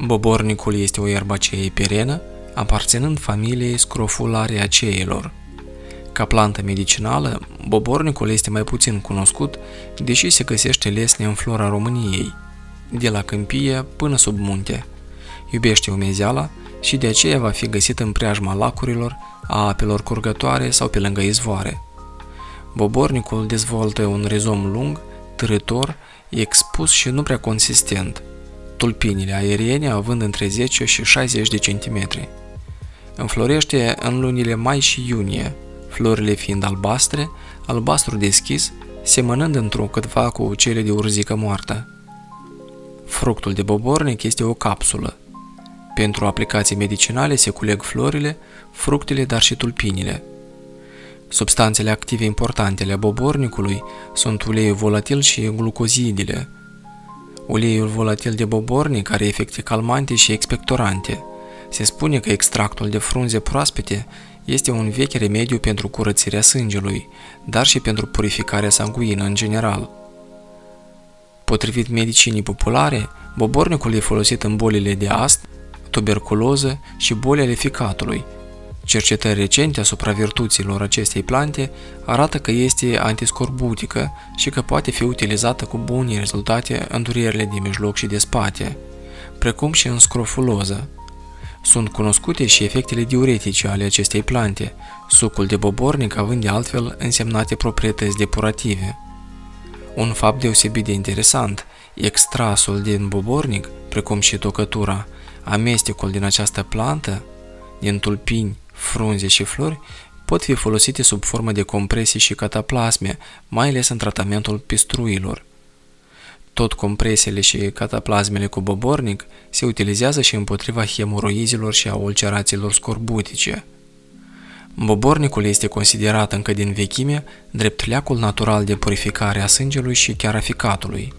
Bobornicul este o ierbacee perenă, aparținând familiei scrofulariaceilor. Ca plantă medicinală, bobornicul este mai puțin cunoscut, deși se găsește lesne în flora României, de la câmpie până sub munte. Iubește umezeala și de aceea va fi găsit în preajma lacurilor, a apelor curgătoare sau pe lângă izvoare. Bobornicul dezvoltă un rizom lung, târător, expus și nu prea consistent, tulpinile aeriene având între 10 și 60 de centimetri. Înflorește în lunile mai și iunie, florile fiind albastre, albastru deschis, semănând într-o câtva cu cele de urzică moartă. Fructul de bobornic este o capsulă. Pentru aplicații medicinale se culeg florile, fructele, dar și tulpinile. Substanțele active importante ale bobornicului sunt uleiul volatil și glucozidile. Uleiul volatil de bobornic are efecte calmante și expectorante. Se spune că extractul de frunze proaspete este un vechi remediu pentru curățirea sângelui, dar și pentru purificarea sanguină în general. Potrivit medicinii populare, bobornicul e folosit în bolile de ast, tuberculoză și boli ale ficatului. Cercetări recente asupra virtuților acestei plante arată că este antiscorbutică și că poate fi utilizată cu bune rezultate în durerile de mijloc și de spate, precum și în scrofuloză. Sunt cunoscute și efectele diuretice ale acestei plante, sucul de bobornic având de altfel însemnate proprietăți depurative. Un fapt deosebit de interesant, extrasul din bobornic, precum și tocătura, amestecul din această plantă, din tulpini, frunze și flori, pot fi folosite sub formă de compresii și cataplasme, mai ales în tratamentul pistruilor. Tot compresiile și cataplasmele cu bobornic se utilizează și împotriva hemoroizilor și a ulcerațiilor scorbutice. Bobornicul este considerat încă din vechime drept leacul natural de purificare a sângelui și chiar a ficatului.